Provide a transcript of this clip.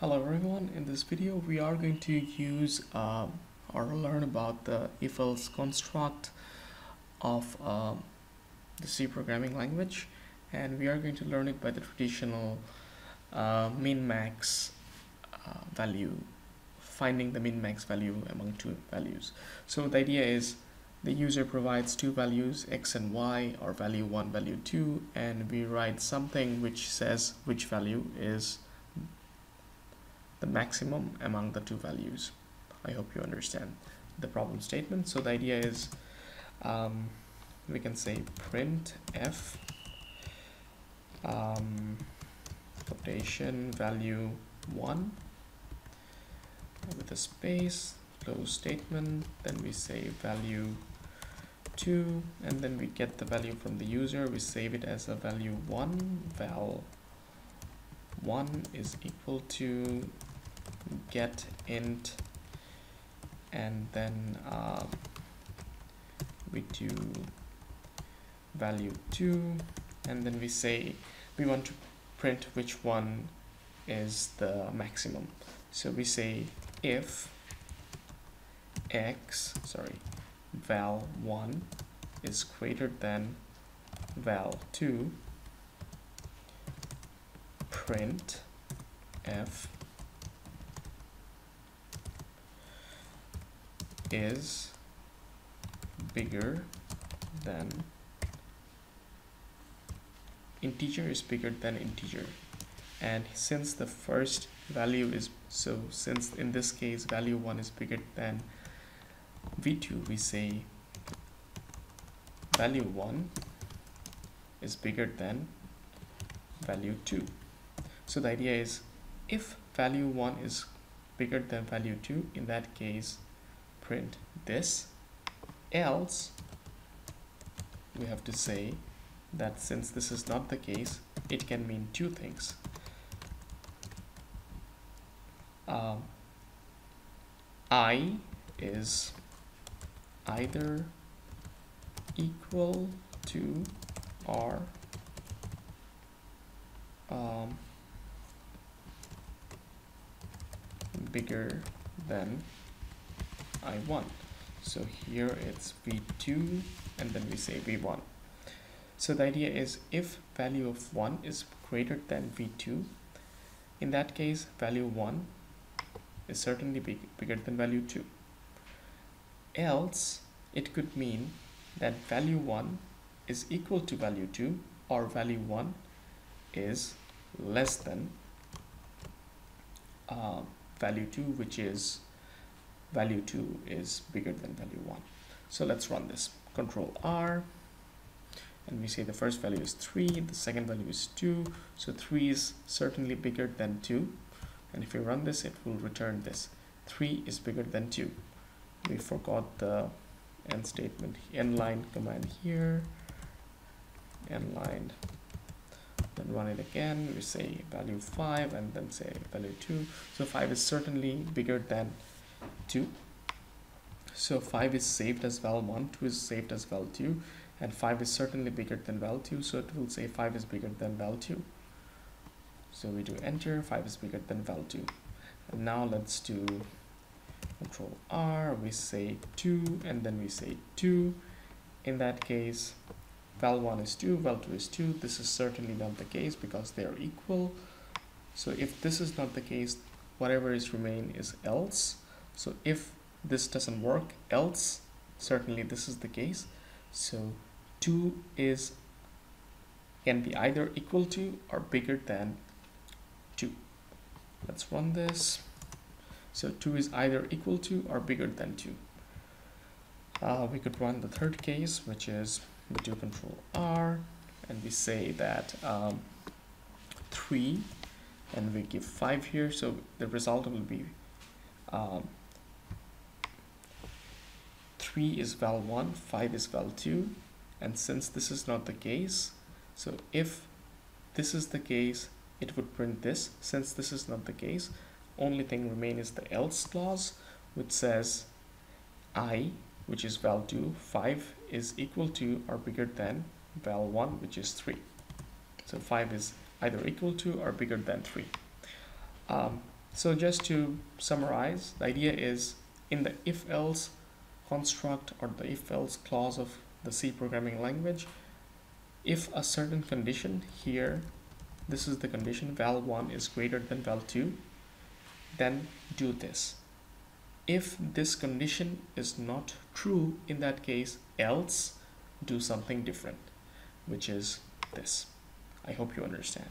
Hello everyone, in this video we are going to use uh, or learn about the if-else construct of um, the C programming language and we are going to learn it by the traditional uh, min-max uh, value, finding the min-max value among two values. So the idea is the user provides two values x and y or value 1, value 2 and we write something which says which value is the maximum among the two values. I hope you understand the problem statement. So the idea is um, we can say print f um, quotation value 1 with a space close statement then we say value 2 and then we get the value from the user we save it as a value 1 val 1 is equal to get int and then uh, we do value 2 and then we say we want to print which one is the maximum. So we say if x sorry val 1 is greater than val 2 print f is bigger than integer is bigger than integer. And since the first value is so since in this case value 1 is bigger than v2 we say value 1 is bigger than value 2 so the idea is if value 1 is bigger than value 2 in that case print this. Else we have to say that since this is not the case it can mean two things. Um, i is either equal to or um, bigger than I1 so here it's V2 and then we say V1 so the idea is if value of 1 is greater than V2 in that case value 1 is certainly big, bigger than value 2 else it could mean that value 1 is equal to value 2 or value 1 is less than uh, value 2 which is value 2 is bigger than value 1 so let's run this. Control R and we say the first value is 3 the second value is 2 so 3 is certainly bigger than 2 and if we run this it will return this. 3 is bigger than 2 we forgot the end statement end line command here. End line. Then run it again. We say value 5 and then say value 2 so 5 is certainly bigger than 2 so 5 is saved as val1 2 is saved as val2 and 5 is certainly bigger than val2 so it will say 5 is bigger than val2 so we do enter 5 is bigger than val2 and now let's do control R we say 2 and then we say 2 in that case val1 is 2 val2 is 2 this is certainly not the case because they are equal. So if this is not the case whatever is remain is else so if this doesn't work else certainly this is the case. So 2 is can be either equal to or bigger than 2 let's run this. So 2 is either equal to or bigger than 2 uh, we could run the third case which is we do control R and we say that um, 3 and we give 5 here so the result will be um, 3 is val 1 5 is val 2 and since this is not the case so if this is the case it would print this. Since this is not the case only thing remain is the else clause which says i which is val 2 5 is equal to or bigger than val 1 which is 3 so 5 is either equal to or bigger than 3 um, So just to summarize, the idea is in the if-else construct or the if-else clause of the C programming language, if a certain condition here, this is the condition val1 is greater than val2, then do this. If this condition is not true in that case, else do something different, which is this. I hope you understand.